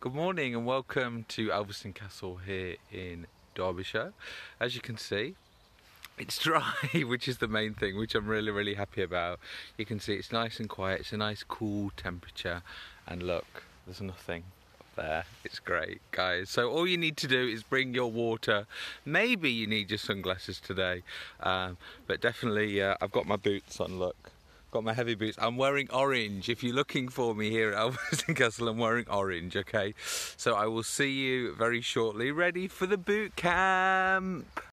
Good morning and welcome to Elvaston Castle here in Derbyshire. As you can see, it's dry, which is the main thing, which I'm really, really happy about. You can see it's nice and quiet, it's a nice cool temperature, and look, there's nothing up there. It's great, guys. So all you need to do is bring your water. Maybe you need your sunglasses today, um, but definitely uh, I've got my boots on, look got my heavy boots. I'm wearing orange. If you're looking for me here at Elvaston Castle, I'm wearing orange, okay? So I will see you very shortly, ready for the boot camp.